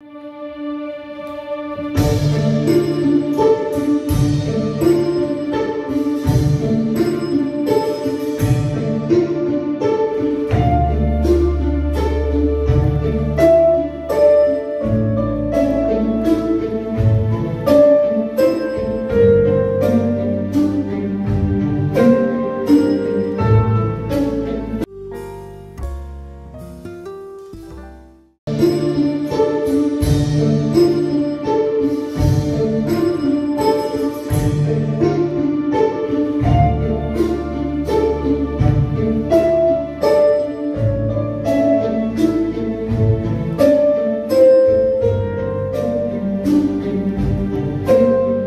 you.